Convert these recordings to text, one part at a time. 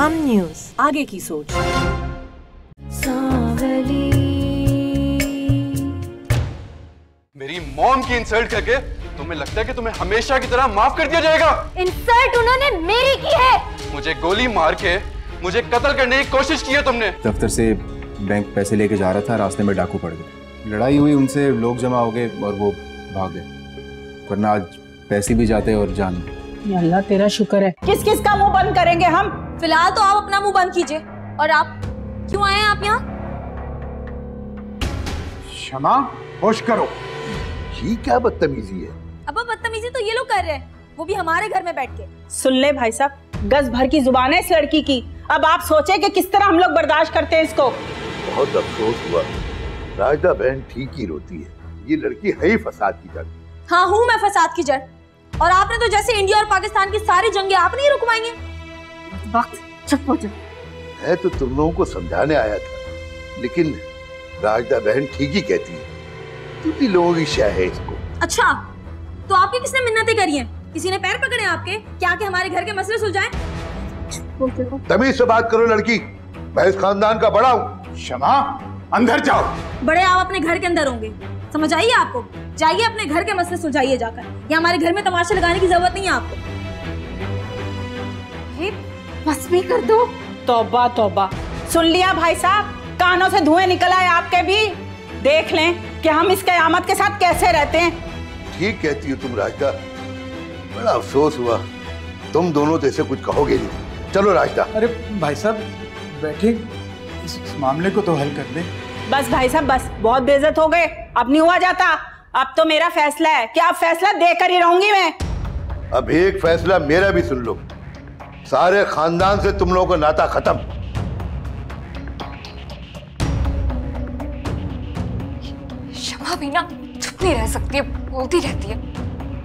ہم نیوز آگے کی سوچ۔ میری موم کی انسلٹ کر کے تمہیں لگتا ہے کہ تمہیں ہمیشہ کی طرح معاف کر دیا جائے گا۔ انسلٹ انہوں نے میری کی ہے۔ مجھے گولی مار کے مجھے قتل کرنے کی کوشش کی ہے تم نے۔ دفتر سے بینک پیسے لے کے جا رہا تھا راستے میں ڈاکو پڑ گئے۔ لڑائی ہوئی ان سے لوگ جمع ہو گئے اور وہ بھاگ گئے۔ ورنہ آج پیسے بھی جاتے اور جان۔ اللہ تیرا شکر ہے۔ کس کس کا منہ بند کریں گے ہم؟ فی الحال تو آپ اپنا منہ بند کیجیے اور آپ کیوں آئے ہیں آپ یہاں؟ شما ہوش کرو۔ یہ کیا بدتمیزی ہے؟ ابا بدتمیزی تو یہ لوگ کر رہے ہیں۔ وہ بھی ہمارے گھر میں بیٹھ کے۔ سن لے بھائی صاحب گز بھر کی زبان ہے اس لڑکی کی۔ اب آپ سوچیں کہ کس طرح ہم لوگ برداشت کرتے ہیں اس کو۔ بہت افسوس ہوا۔ راجدہ بہن ٹھیک ہی روتی ہے۔ یہ لڑکی ہے ہی فساد کی جڑ۔ ہاں ہوں میں فساد کی جڑ۔ اور آپ نے تو جیسے انڈیا اور پاکستان کی ساری جنگیں آپ نہیں رکوائیں گے وقت چپ ہو جائے۔ میں تو تم لوگوں کو سمجھانے آیا تھا لیکن راجدہ بہن ٹھیک ہی کہتی ہے۔ تم لوگوں کی شہ ہے اس کو؟ اچھا تو آپ کی کس نے منتیں کری ہیں؟ کسی نے پیر پکڑے آپ کے؟ کیا کہ ہمارے گھر کے مسئلے سلجھائیں؟ تمیز سے بات کرو لڑکی میں اس خاندان کا بڑا ہوں۔ شما اندر جاؤ۔ بڑے آپ اپنے گھر کے اندر ہوں گے۔ سمجھ آئیے آپ کو؟ جائیے اپنے گھر کے مسئلے سلجھائیے جا کر۔ یا ہمارے گھر میں تماشا لگانے کی ضرورت نہیں ہے آپ کو۔ بس بھی کر دو توبہ توبہ سن لیا بھائی صاحب کانوں سے دھوئیں نکل آئے آپ کے بھی دیکھ لیں کہ ہم اس قیامت کے ساتھ کیسے رہتے ہیں ٹھیک کہتی ہو تم راجدہ بڑا افسوس ہوا تم دونوں تو ایسے کچھ کہو گے نہیں چلو راجدہ ارے بھائی صاحب بیٹھے اس معاملے کو تو حل کر دیں بس بھائی صاحب بس بہت بے عزت ہو گئے اب نہیں ہوا جاتا اب تو میرا فیصلہ ہے کہ اب فیصلہ دے کر ہی رہوں گی میں اب ایک فیصلہ میرا بھی سن لو سارے خاندان سے تم لوگوں کا ناتا ختم۔ شما بھی نا چپ نہیں رہ سکتی ہے بولتی رہتی ہے۔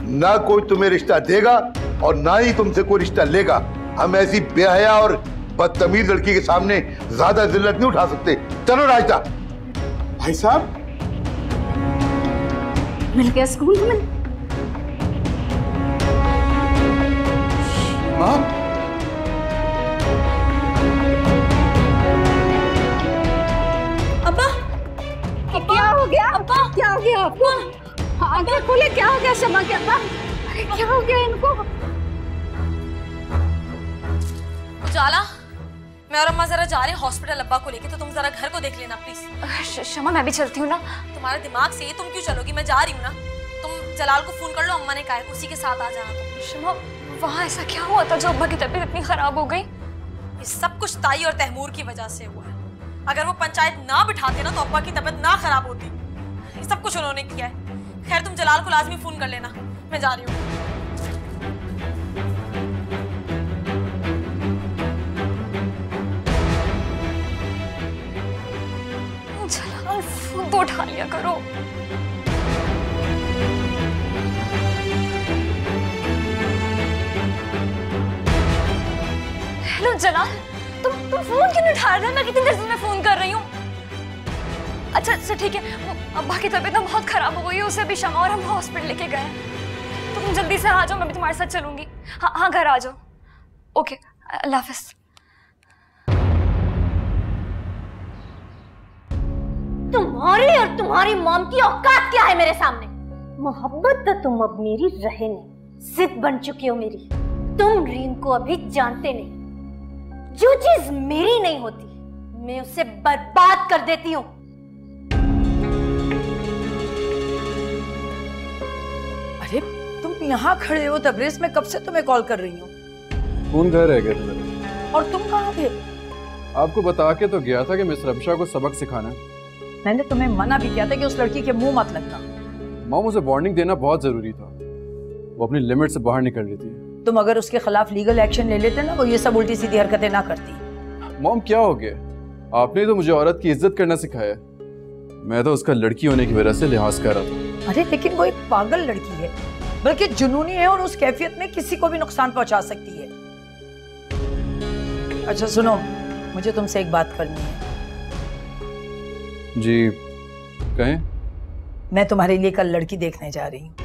نہ کوئی تمہیں رشتہ دے گا اور نہ ہی تم سے کوئی رشتہ لے گا۔ ہم ایسی بے حیا اور بدتمیز لڑکی کے سامنے زیادہ ذلت نہیں اٹھا سکتے۔ چلو راجدہ۔ بھائی صاحب۔ مل گیا اسکول میں ماں۔ کیا ہو گیا؟ ابا! کیا ہو گیا؟ آپ کو آنکھیں کھولے کیا ہو گیا؟ شما کے ابا! کیا ہو گیا ان کو؟ اجالا میں اور اماں ذرا جا رہے ہاسپٹل ابا کو لے کے تو تم ذرا گھر کو دیکھ لینا پلیز شما میں بھی چلتی ہوں نا۔ تمہارے دماغ سے تم کیوں چلو گی؟ میں جا رہی ہوں نا۔ تم جلال کو فون کر لو اماں نے کہا ہے اسی کے ساتھ آ جانا تم شما وہاں ایسا کیا ہوا تھا جو ابا کی طبیعت اتنی خراب ہو گئی؟ یہ سب کچھ تائی اور تحمور کی وجہ سے ہوا ہے۔ اگر وہ پنچایت نہ بٹھاتے نا تو ابا کی طبیعت نہ خراب ہوتی۔ یہ سب کچھ انہوں نے کیا ہے۔ خیر تم جلال کو لازمی فون کر لینا۔ میں جا رہی ہوں۔ جلال، فون تو اٹھا لیا کرو۔ ہیلو، جلال۔ فون کیوں نہیں میں کتنی دیر سے میں فون کر رہی ہوں؟ اچھا اچھا ٹھیک ہے۔ ابا کی طبیعت بہت خراب ہو گئی ہے، اسے بھی شما اور ہم ہاسپٹل لے کے گئے ہیں۔ تو تم جلدی سے آ جاؤ، میں بھی تمہارے ساتھ چلوں گی۔ ہاں ہاں گھر آ جاؤ۔ اوکے، اللہ حافظ۔ تمہاری اور تمہاری موم کی اوقات کیا ہے میرے سامنے؟ محبت تو تم اب میری رہے نہیں، ضد بن چکی ہو میری۔ تم ریم کو ابھی جانتے نہیں۔ جو چیز میری نہیں ہوتی میں اسے برباد کر دیتی ہوں۔ ارے تم یہاں کھڑے ہو تبریز میں کب سے تمہیں کال کر رہی ہوں؟ کون گھر رہ گئے تمہیں اور تم کہاں تھے؟ آپ کو بتا کے تو گیا تھا کہ مس ربشا کو سبق سکھانا میں نے تمہیں منع بھی کیا تھا کہ اس لڑکی کے منہ مت لگنا۔ ماں اسے وارننگ دینا بہت ضروری تھا۔ وہ اپنی لمٹ سے باہر نکل رہی تھی۔ تم اگر اس کے خلاف لیگل ایکشن لے لیتے نا وہ یہ سب الٹی سیدھی حرکتیں نہ کرتی۔ موم کیا ہو گیا؟ آپ نے تو مجھے عورت کی عزت کرنا سکھایا۔ میں تو اس کا لڑکی ہونے کی وجہ سے لحاظ کر رہا تھا۔ ارے لیکن وہ ایک پاگل لڑکی ہے بلکہ جنونی ہے اور اس کیفیت میں کسی کو بھی نقصان پہنچا سکتی ہے۔ اچھا سنو مجھے تم سے ایک بات کرنی ہے۔ جی کہیں؟ میں تمہارے لیے کل لڑکی دیکھنے جا رہی ہوں۔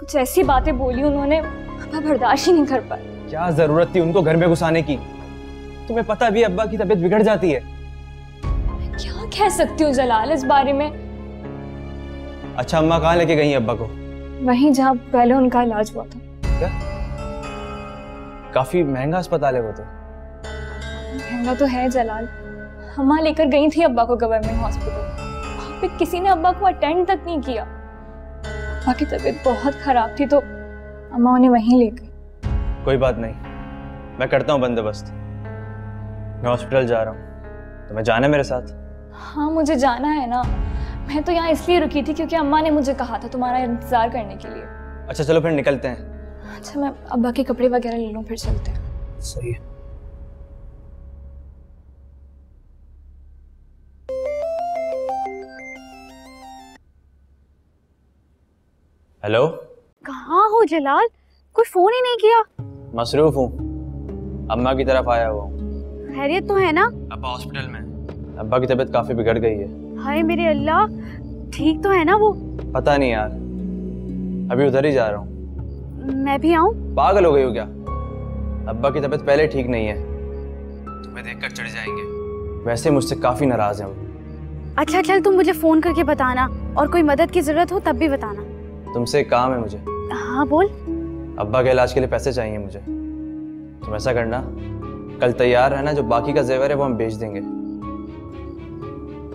کچھ ایسی باتیں بولی انہوں نے ابا برداشت ہی نہیں کر پائے کیا ضرورت تھی ان کو گھر میں گھسانے کی؟ تمہیں پتہ بھی ابا کی طبیعت بگڑ جاتی ہے۔ کیا کہہ سکتی ہوں جلال اس بارے میں؟ اچھا اماں کہاں لے کے گئی ابا کو؟ وہیں جہاں پہلے ان کا علاج ہوا تھا۔ کیا؟ کافی مہنگا اسپتال ہے وہ تو۔ مہنگا تو ہے جلال۔ ہماں لے کر گئی تھی ابا کو گورنمنٹ ہاسپٹل۔ پھر کسی نے ابا کو اٹینڈ تک نہیں کیا۔ ابا کی طبیعت بہت خراب تھی تو اماں انہیں وہیں لے گئی۔ کوئی بات نہیں۔ میں کرتا ہوں بندوبست۔ میں ہاسپٹل جا رہا ہوں۔ تمہیں جانا ہے میرے ساتھ؟ ہاں مجھے جانا ہے نا۔ میں تو یہاں اس لیے رکی تھی کیونکہ اماں نے مجھے کہا تھا تمہارا انتظار کرنے کے لیے۔ اچھا چلو پھر نکلتے ہیں۔ اچھا میں ابا کے کپڑے وغیرہ لے لوں پھر چلتے ہیں۔ صحیح ہے۔ ہیلو کہاں ہو جلال؟ کوئی فون ہی نہیں کیا۔ مصروف ہوں۔ اما کی طرف آیا ہوا ہوں۔ خیریت تو ہے نا؟ ابا ہاسپٹل میں ابا کی طبیعت کافی بگڑ گئی ہے۔ ہائے میرے اللہ ٹھیک تو ہے نا وہ؟ پتہ نہیں یار۔ ابھی ادھر ہی جا رہا ہوں۔ میں بھی آؤں۔ پاگل ہو گئی ہو کیا؟ ابا کی طبیعت پہلے ٹھیک نہیں ہے۔ تمہیں دیکھ کر چڑھ جائیں گے۔ ویسے مجھ سے کافی ناراض ہیں وہ اچھا چل تم مجھے فون کر کے بتانا اور کوئی مدد کی ضرورت ہو تب بھی بتانا۔ تم سے ایک کام ہے مجھے۔ ہاں بول۔ ابا کے علاج کے لیے پیسے چاہیے مجھے۔ تم ایسا کرنا کل تیار رہنا جو باقی کا زیور ہے وہ ہم بیچ دیں گے۔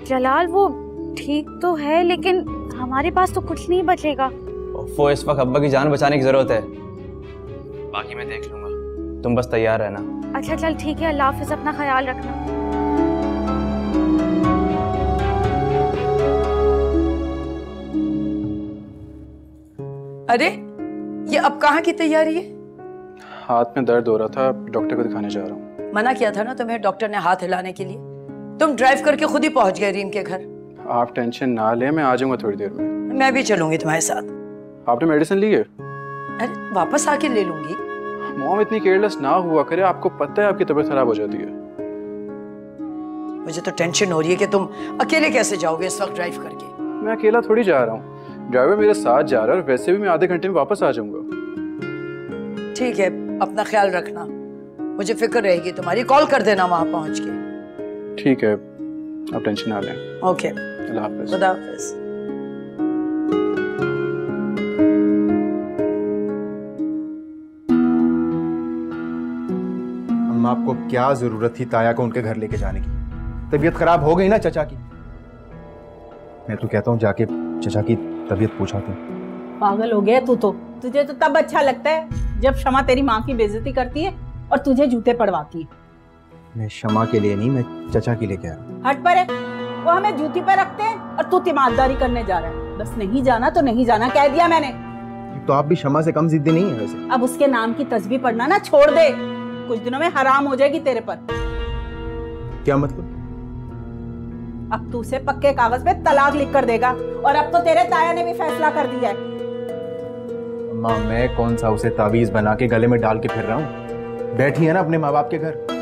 جلال وہ ٹھیک تو ہے لیکن ہمارے پاس تو کچھ نہیں بچے گا۔ وہ اس وقت ابا کی جان بچانے کی ضرورت ہے۔ باقی میں دیکھ لوں گا۔ تم بس تیار رہنا۔ اچھا چل ٹھیک ہے اللہ حافظ اپنا خیال رکھنا۔ ارے یہ اب کہاں کی تیاری ہے؟ ہاتھ میں درد ہو رہا تھا ڈاکٹر کو دکھانے جا رہا ہوں۔ منع کیا تھا نا تمہیں ڈاکٹر نے ہاتھ ہلانے کے لیے؟ تم ڈرائیو کر کے خود ہی پہنچ گئے ریم کے گھر۔ آپ ٹینشن نہ لیں میں آ جاؤں گا تھوڑی دیر میں۔ میں بھی چلوں گی تمہارے ساتھ۔ آپ نے میڈیسن لی ہے؟ ارے واپس آ کے لے لوں گی۔ موم اتنی کیئرلیس نہ ہوا کرے آپ کو پتہ ہے آپ کی طبیعت خراب ہو جاتی ہے۔ مجھے تو ٹینشن ہو رہی ہے کہ تم اکیلے کیسے جاؤ گے اس وقت ڈرائیو کر کے۔ میں اکیلا تھوڑی جا رہا ہوں۔ ڈرائیور میرے ساتھ جا رہا ہے اور ویسے بھی میں آدھے گھنٹے میں واپس آ جاؤں گا۔ ٹھیک ہے اپنا خیال رکھنا۔ مجھے فکر رہے گی تمہاری کال کر دینا وہاں پہنچ کے۔ ٹھیک ہے آپ ٹینشن نہ لیں۔ اوکے۔ اللہ حافظ۔ خدا حافظ۔ آپ کو کیا ضرورت تھی تایا کو ان کے گھر لے کے جانے کی؟ طبیعت خراب ہو گئی نا چچا کی؟ میں تو کہتا ہوں جا کے چچا کی طبیعت پوچھا تھا پاگل ہو گیا تو تو۔ تجھے تو تب اچھا لگتا ہے جب شما تیری ماں کی بیزتی کرتی ہے اور تجھے جوتے پڑواتی ہے۔ میں شما کے لیے نہیں میں چچا کے لیے کہہ رہا ہٹ پر ہے۔ وہ ہمیں جوتی پر رکھتے ہیں اور تو تیمالداری کرنے جا رہا ہے۔ بس نہیں جانا تو نہیں جانا کہہ دیا میں نے۔ تو آپ بھی شما سے کم زدی نہیں ہے ویسے۔ اب اس کے نام کی تذبیح پڑھنا نا چھوڑ دے۔ کچھ دنوں میں حرام ہو جائے گی تیرے پر۔ کیا مطلب؟ اب تو اسے پکے کاغذ پہ طلاق لکھ کر دے گا۔ اور اب تو تیرے تایا نے بھی فیصلہ کر دیا ہے۔ ماں، میں کون سا اسے تعویز بنا کے گلے میں ڈال کے پھر رہا ہوں؟ بیٹھی ہے نا اپنے ماں باپ کے گھر۔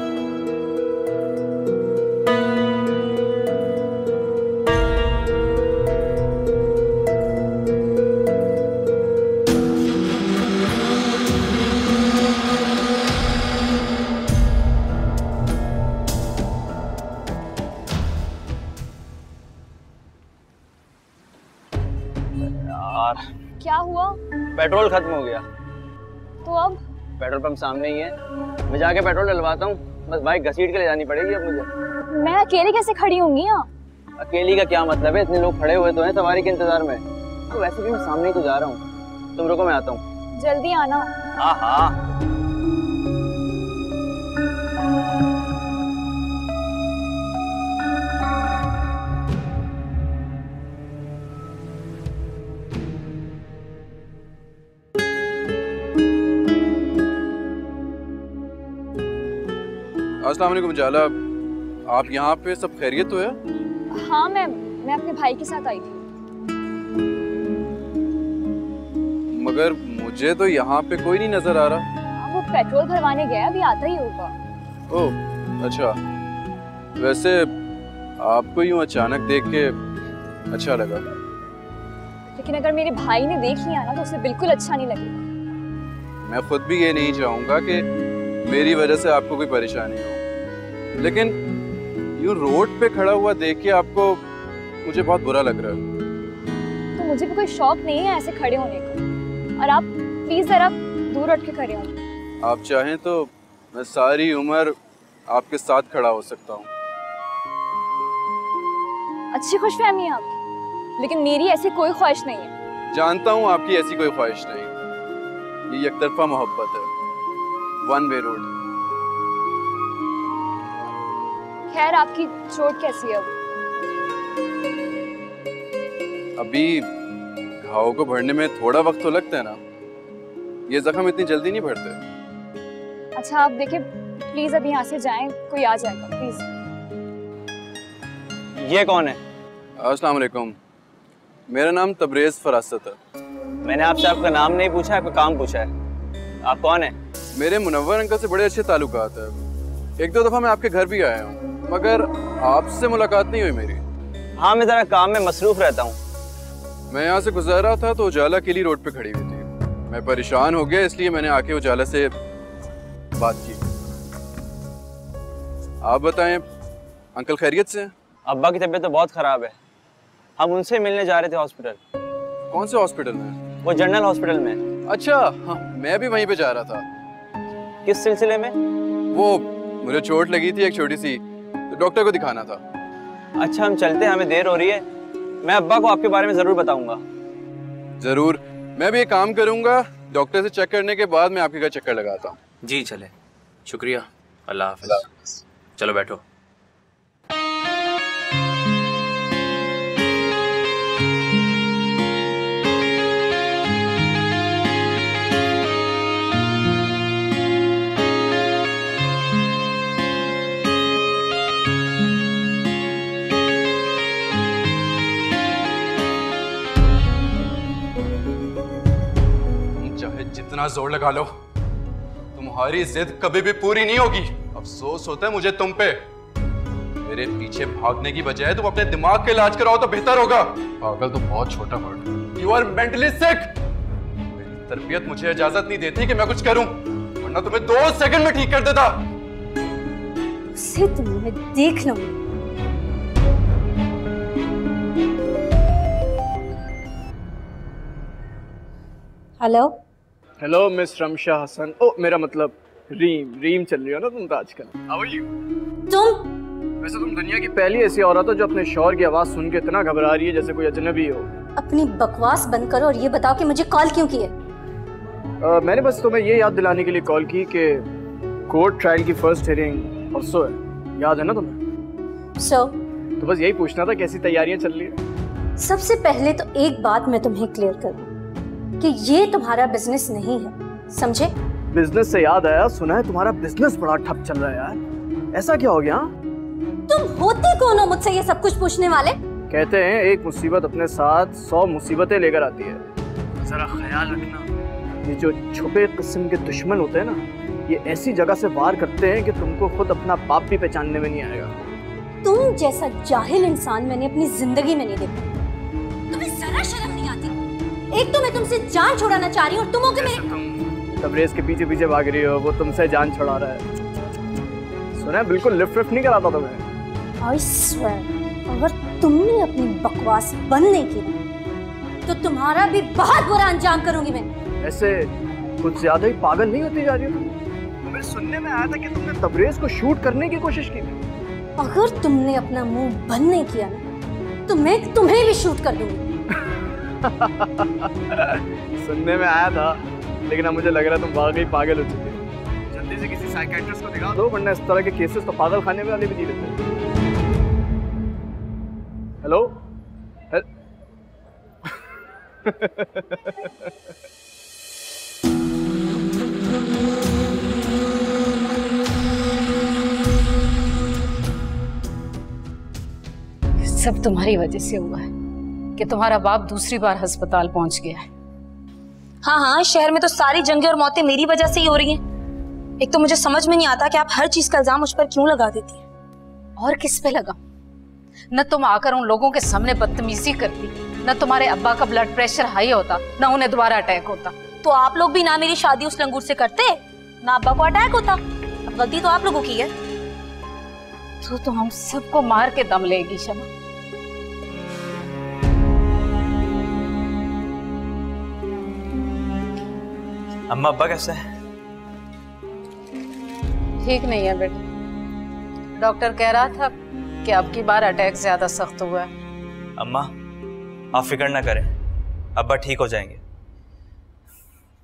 کیا ہوا؟ پیٹرول ختم ہو گیا۔ تو اب؟ پیٹرول پمپ سامنے ہی ہے۔ میں جا کے پیٹرول ڈلواتا ہوں۔ بس بائک گھسیٹ کے لے جانی پڑے گی اب مجھے۔ میں اکیلی کیسے کھڑی ہوں گی اکیلی کا کیا مطلب ہے؟ اتنے لوگ کھڑے ہوئے تو ہیں سواری کے انتظار میں۔ تو ویسے بھی میں سامنے ہی تو جا رہا ہوں۔ تم رکو میں آتا ہوں۔ جلدی آنا۔ ہاں ہاں السلام علیکم جالا آپ یہاں پہ سب خیریت تو ہے؟ ہاں میم میں اپنے بھائی کے ساتھ آئی تھی۔ مگر مجھے تو یہاں پہ کوئی نہیں نظر آ رہا۔ ہاں، وہ پیٹرول بھروانے گیا ابھی آتا ہی ہوگا۔ او اچھا۔ ویسے آپ کو یوں اچانک دیکھ کے اچھا لگا۔ لیکن اگر میرے بھائی نے دیکھ لیا نا تو اسے بالکل اچھا نہیں لگے۔ میں خود بھی یہ نہیں چاہوں گا کہ میری وجہ سے آپ کو کوئی پریشانی ہو۔ لیکن یوں روڈ پہ کھڑا ہوا دیکھ کے آپ کو مجھے بہت برا لگ رہا ہے۔ تو مجھے بھی کوئی شوق نہیں ہے ایسے کھڑے ہونے کا اور آپ پلیز ذرا دور اٹھ کے کھڑے ہوں۔ آپ چاہیں تو میں ساری عمر آپ کے ساتھ کھڑا ہو سکتا ہوں۔ اچھی خوش فہمی ہے آپ کی لیکن میری ایسی کوئی خواہش نہیں ہے۔ جانتا ہوں آپ کی ایسی کوئی خواہش نہیں۔ یہ یک طرفہ محبت ہے۔ ون وے روڈ خیر آپ کی چوٹ کیسی ہے اب؟ ابھی گھاؤ کو بھرنے میں تھوڑا وقت تو لگتا ہے نا۔ یہ زخم اتنی جلدی نہیں بھرتے۔ اچھا آپ دیکھیں پلیز اب یہاں سے جائیں کوئی آ جائے گا پلیز۔ یہ کون ہے؟ السلام علیکم۔ میرا نام تبریز فراست ہے۔ میں نے آپ سے آپ کا نام نہیں پوچھا آپ کا کام پوچھا ہے۔ آپ کون ہیں؟ میرے منور انکل سے بڑے اچھے تعلقات ہیں۔ ایک دو دفعہ میں آپ کے گھر بھی آیا ہوں۔ مگر آپ سے ملاقات نہیں ہوئی میری۔ ہاں میں ذرا کام میں مصروف رہتا ہوں۔ میں یہاں سے گزر رہا تھا تو اجالا لیے روڈ پہ کھڑی ہوئی تھی۔ میں پریشان ہو گیا اس لیے میں نے آ کے اجالا سے بات کی۔ آپ بتائیں انکل خیریت سے ابا کی طبیعت تو بہت خراب ہے۔ ہم ان سے ملنے جا رہے تھے ہاسپٹل۔ کون سے ہاسپٹل میں؟ وہ جنرل ہاسپٹل میں۔ اچھا ہاں، میں بھی وہیں پہ جا رہا تھا۔ کس سلسلے میں؟ وہ مجھے چوٹ لگی تھی ایک چھوٹی سی۔ ڈاکٹر کو دکھانا تھا۔ اچھا ہم چلتے ہیں ہمیں دیر ہو رہی ہے۔ میں ابا کو آپ کے بارے میں ضرور بتاؤں گا۔ ضرور۔ میں بھی ایک کام کروں گا۔ ڈاکٹر سے چیک کرنے کے بعد میں آپ کے گھر چکر لگاتا ہوں۔ جی چلے شکریہ۔ اللہ حافظ۔ چلو بیٹھو۔ جتنا زور لگا لو۔ تمہاری زد کبھی بھی پوری نہیں ہوگی۔ افسوس ہوتا ہے مجھے تم پہ۔ میرے پیچھے بھاگنے کی بجائے تم اپنے دماغ کے علاج کراؤ تو بہتر ہوگا۔ پاگل تو بہت چھوٹا word you are mentally sick میری تربیت مجھے اجازت نہیں دیتی کہ میں کچھ کروں۔ ورنہ تمہیں دو سیکنڈ میں ٹھیک کر دیتا۔ اسے تو میں دیکھ لوں۔ Hello hello miss Rimsha Hassan او میرا مطلب ریم ریم چل رہی ہو نا تم تو آج کل تم ویسے تم دنیا کی پہلی ایسی عورت ہو جو اپنے شوہر کی آواز سن کے اتنا گھبرا رہی ہے جیسے کوئی اجنبی ہو اپنی بکواس بند کرو اور یہ بتاؤ کہ مجھے کال کیوں کی ہے میں نے بس تمہیں یہ یاد دلانے کے لیے کال کی کہ کورٹ ٹرائل کی فرسٹ ہیئرنگ پرسوں ہے یاد ہے نا تمہیں سو تو بس یہی پوچھنا تھا کیسی تیاریاں چل رہی ہیں سب سے پہلے تو ایک بات میں تمہیں کلیئر کروں کہ یہ تمہارا بزنس نہیں ہے سمجھے؟ بزنس سے یاد آیا سنا ہے تمہارا بزنس بڑا ٹھپ چل رہا ہے ایسا کیا ہو گیا؟ تم ہوتے کون ہو مجھ سے یہ سب کچھ پوچھنے والے؟ کہتے ہیں ایک مصیبت اپنے ساتھ سو مصیبتیں لے کر آتی ہے۔ ذرا خیال رکھنا۔ یہ جو چھپے قسم کے دشمن ہوتے ہیں نا یہ ایسی جگہ سے وار کرتے ہیں کہ تم کو خود اپنا باپ بھی پہچاننے میں نہیں آئے گا۔ تم جیسا جاہل انسان میں نے اپنی زندگی میں نہیں دیکھا۔ تمہیں ذرا شرم نہیں؟ ایک تو میں تم سے جان چھوڑانا چاہ رہی ہوں اور تم ہو کہ میں تبریز کے پیچھے پیچھے بھاگ رہی ہو وہ تم سے جان چھوڑا رہا ہے۔ سنا ہے لفٹ رفٹ نہیں کراتا تمہیں۔ I swear اگر تم نے اپنی بکواس بند نہیں کی تو تمہارا بھی بہت برا انجام کروں گی میں۔ ایسے کچھ زیادہ ہی پاگل نہیں ہوتی جا رہی ہو تمہیں سننے میں آیا تھا کہ تم نے تبریز کو شوٹ کرنے کی کوشش کی اگر تم نے اپنا منہ بند نہیں کیا تو میں تمہیں بھی شوٹ کر دوں گی۔ سننے میں آیا تھا لیکن اب مجھے لگ رہا ہے تم واقعی پاگل ہو چکے جلدی سے کسی سائیکٹرسٹ کو دکھا دو ورنہ اس طرح کے کیسز تو پاگل خانے میں والے بھی نہیں لیتے ہیلو سب تمہاری وجہ سے ہوا ہے کہ تمہارا باپ دوسری بار ہسپتال پہنچ گیا ہے۔ ہاں ہاں شہر میں تو ساری جنگیں اور موتیں میری وجہ سے ہی ہو رہی ہیں۔ ایک تو مجھے سمجھ میں نہیں آتا کہ آپ ہر چیز کا الزام مجھ پر کیوں لگا دیتی ہیں۔ اور کس پہ لگا؟ نہ تم آ کر ان لوگوں کے سامنے بدتمیزی کرتی نہ تمہارے ابا کا بلڈ پریشر ہائی ہوتا نہ انہیں دوبارہ اٹیک ہوتا۔ تو آپ لوگ بھی نہ میری شادی اس لنگور سے کرتے نہ ابا کو اٹیک ہوتا۔ اب غلطی تو آپ لوگوں کی ہے۔ تو تو ہم سب کو مار کے دم لے گی شما اما ابا کیسے ہیں؟ ٹھیک نہیں ہے بیٹا۔ ڈاکٹر کہہ رہا تھا کہ آپ کی بار اٹیک زیادہ سخت ہوا ہے۔ اماں آپ فکر نہ کریں۔ ابا ٹھیک ہو جائیں گے۔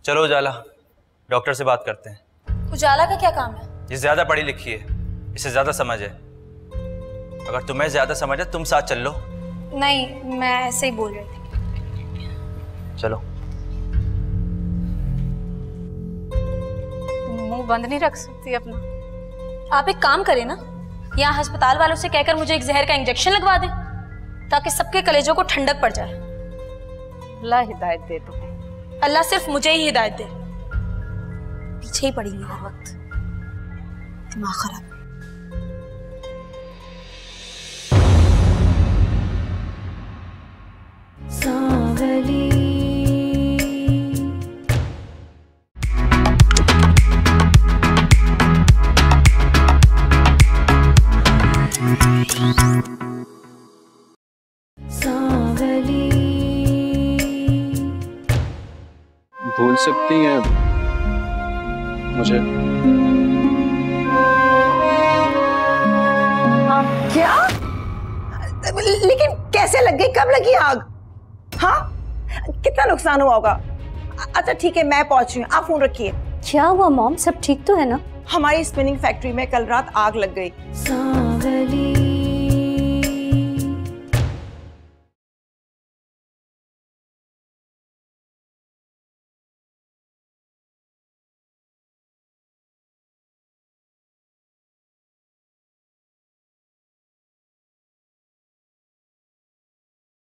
چلو اجالا ڈاکٹر سے بات کرتے ہیں۔ اجالا کا کیا کام ہے؟ یہ زیادہ پڑھی لکھی ہے۔ اسے زیادہ سمجھ ہے۔ اگر تمہیں زیادہ سمجھ ہے تم ساتھ چل لو۔ نہیں میں ایسے ہی بول رہی تھی۔ چلو۔ بند نہیں رکھ سکتی اپنا۔ آپ ایک کام کریں نا یہاں ہسپتال والوں سے کہہ کر مجھے ایک زہر کا انجیکشن لگوا دیں تاکہ سب کے کلیجوں کو ٹھنڈک پڑ جائے۔ اللہ ہدایت دے تو اللہ صرف مجھے ہی ہدایت دے۔ پیچھے ہی پڑی ہر وقت۔ دماغ خراب۔ سانگلی لیکن کیسے لگ گئی کب لگی آگ؟ ہاں؟ کتنا نقصان ہوا ہوگا؟ اچھا ٹھیک ہے میں پہنچ رہی ہوں۔ آپ فون رکھیے۔ کیا ہوا موم سب ٹھیک تو ہے نا؟ ہماری اسپننگ فیکٹری میں کل رات آگ لگ گئی۔